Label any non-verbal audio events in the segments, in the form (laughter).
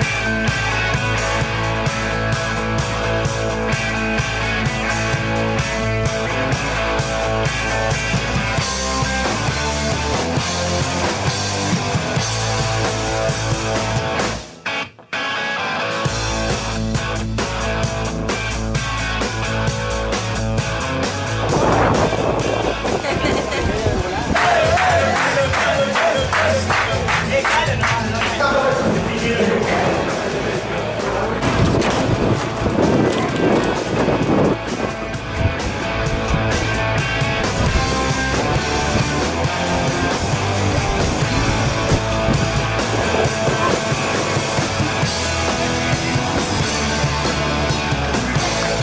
Bye.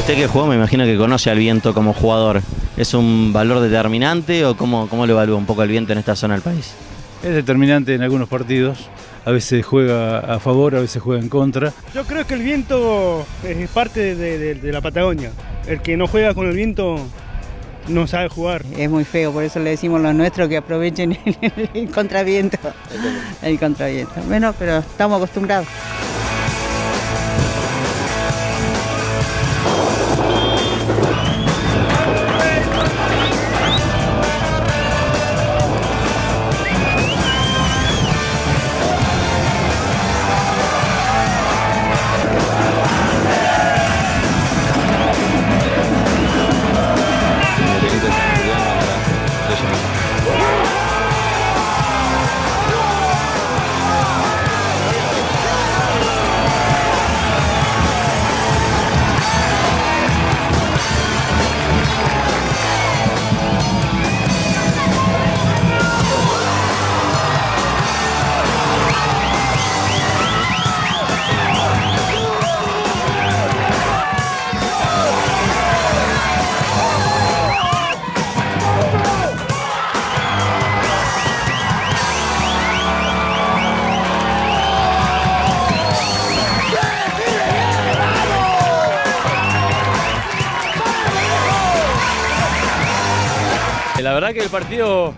Usted que jugó me imagino que conoce al viento como jugador. ¿Es un valor determinante o cómo, cómo lo evalúa un poco el viento en esta zona del país? Es determinante en algunos partidos. A veces juega a favor, a veces juega en contra. Yo creo que el viento es parte de, de- de la Patagonia. El que no juega con el viento no sabe jugar. Es muy feo, por eso le decimos a los nuestros que aprovechen el, el contraviento. El contraviento. Bueno, pero estamos acostumbrados. Verdad que el partido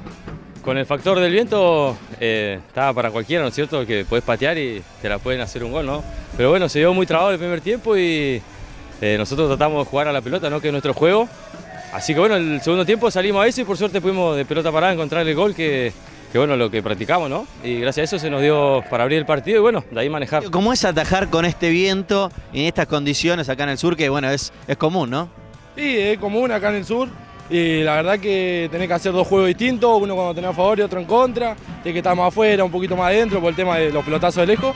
con el factor del viento eh, estaba para cualquiera, ¿no es cierto? Que puedes patear y te la pueden hacer un gol, ¿no? Pero bueno, se dio muy trabado el primer tiempo y eh, nosotros tratamos de jugar a la pelota, ¿no? Que es nuestro juego. Así que bueno, el segundo tiempo salimos a eso y por suerte pudimos de pelota parada encontrar el gol que, que bueno, lo que practicamos, ¿no? Y gracias a eso se nos dio para abrir el partido y bueno, de ahí manejar. ¿Cómo es atajar con este viento en estas condiciones acá en el sur? Que bueno, es, es común, ¿no? Sí, es común acá en el sur. Y la verdad que tenés que hacer dos juegos distintos, uno cuando tenés a favor y otro en contra. Tienes que estar más afuera, un poquito más adentro por el tema de los pelotazos de lejos.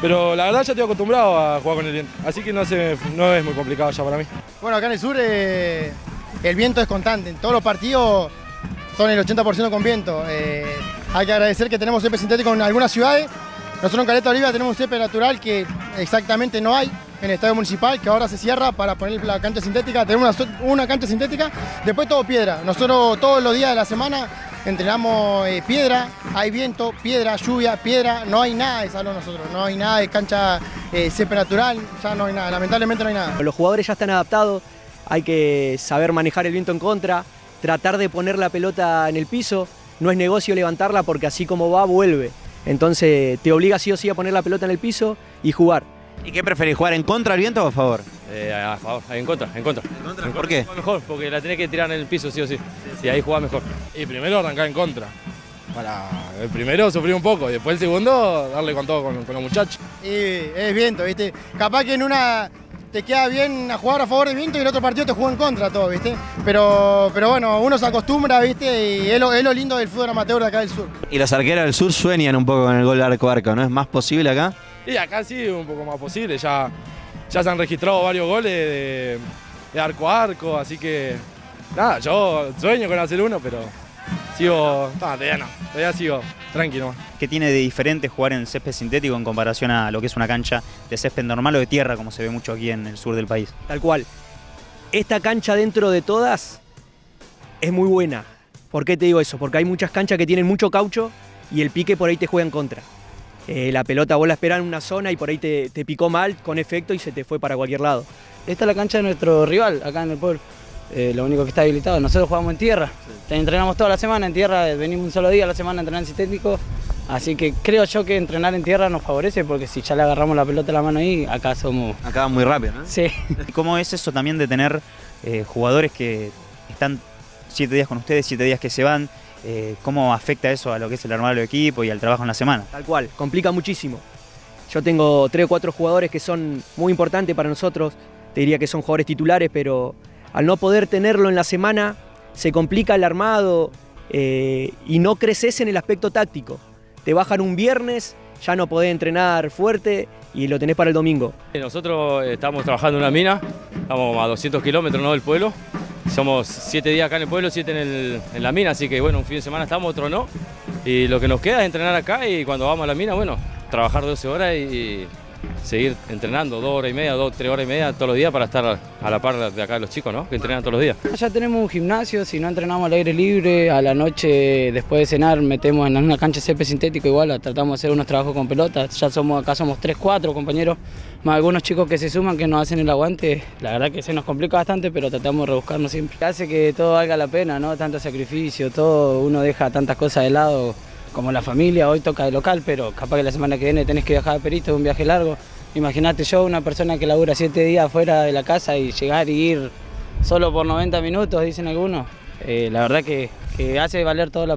Pero la verdad ya estoy acostumbrado a jugar con el viento. Así que no es muy complicado ya para mí. Bueno, acá en el sur eh, el viento es constante. En todos los partidos son el 80% con viento. Eh, hay que agradecer que tenemos césped sintético en algunas ciudades. Nosotros en Caleta Olivia tenemos un césped natural que exactamente no hay en el estadio municipal, que ahora se cierra para poner la cancha sintética. Tenemos una, una cancha sintética, después todo piedra. Nosotros todos los días de la semana entrenamos eh, piedra, hay viento, piedra, lluvia, piedra, no hay nada de salón nosotros, no hay nada de cancha eh, natural, ya no hay nada, lamentablemente no hay nada. Los jugadores ya están adaptados, hay que saber manejar el viento en contra, tratar de poner la pelota en el piso, no es negocio levantarla porque así como va, vuelve. Entonces te obliga sí o sí a poner la pelota en el piso y jugar. ¿Y qué preferís, jugar en contra del viento o a favor? Eh, a favor, en contra, en contra. ¿Por qué? Mejor, porque la tenés que tirar en el piso sí o sí. Y ahí jugás mejor. Y primero arrancar en contra. Para el primero sufrir un poco y después el segundo darle con todo con, con los muchachos. Y es viento, ¿viste? Capaz que en una te queda bien a jugar a favor del viento y en otro partido te juega en contra todo, ¿viste? Pero, pero bueno, uno se acostumbra, ¿viste? Y es lo, es lo lindo del fútbol amateur de acá del sur. Y los arqueros del sur sueñan un poco con el gol arco a arco, ¿no? ¿Es más posible acá? Y acá sí, un poco más posible. Ya, ya se han registrado varios goles de, de arco a arco, así que nada, yo sueño con hacer uno, pero sigo. No, todavía no, todavía sigo tranquilo. ¿Qué tiene de diferente jugar en césped sintético en comparación a lo que es una cancha de césped normal o de tierra, como se ve mucho aquí en el sur del país? Tal cual. Esta cancha dentro de todas es muy buena. ¿Por qué te digo eso? Porque hay muchas canchas que tienen mucho caucho y el pique por ahí te juega en contra. Eh, la pelota vos la esperás en una zona y por ahí te, te picó mal con efecto y se te fue para cualquier lado. Esta es la cancha de nuestro rival acá en el pueblo. Eh, lo único que está habilitado. Nosotros jugamos en tierra. Entrenamos toda la semana en tierra, venimos un solo día a la semana a entrenar en sintético Así que creo yo que entrenar en tierra nos favorece porque si ya le agarramos la pelota a la mano ahí, acá somos... Acá va muy rápido, ¿no? Sí. ¿Y (laughs) ¿Cómo es eso también de tener eh, jugadores que están siete días con ustedes, siete días que se van? Eh, ¿Cómo afecta eso a lo que es el armado del equipo y al trabajo en la semana? Tal cual, complica muchísimo. Yo tengo tres o cuatro jugadores que son muy importantes para nosotros. Te diría que son jugadores titulares, pero al no poder tenerlo en la semana, se complica el armado eh, y no creces en el aspecto táctico. Te bajan un viernes, ya no podés entrenar fuerte y lo tenés para el domingo. Nosotros eh, estamos trabajando en una mina, estamos a 200 kilómetros ¿no? del pueblo. Somos siete días acá en el pueblo, siete en, en la mina, así que bueno, un fin de semana estamos, otro no. Y lo que nos queda es entrenar acá y cuando vamos a la mina, bueno, trabajar 12 horas y seguir entrenando dos horas y media, dos, tres horas y media todos los días para estar a la par de acá de los chicos, ¿no? Que entrenan todos los días. Ya tenemos un gimnasio, si no entrenamos al aire libre, a la noche después de cenar metemos en una cancha de césped sintético igual, tratamos de hacer unos trabajos con pelotas. Ya somos, acá somos 3, 4 compañeros, más algunos chicos que se suman que nos hacen el aguante. La verdad que se nos complica bastante, pero tratamos de rebuscarnos siempre. Hace que todo valga la pena, ¿no? Tanto sacrificio, todo, uno deja tantas cosas de lado como la familia, hoy toca de local, pero capaz que la semana que viene tenés que viajar a Perito, es un viaje largo. Imagínate yo, una persona que labura 7 días fuera de la casa y llegar y ir solo por 90 minutos, dicen algunos. Eh, la verdad que, que hace valer toda la pena.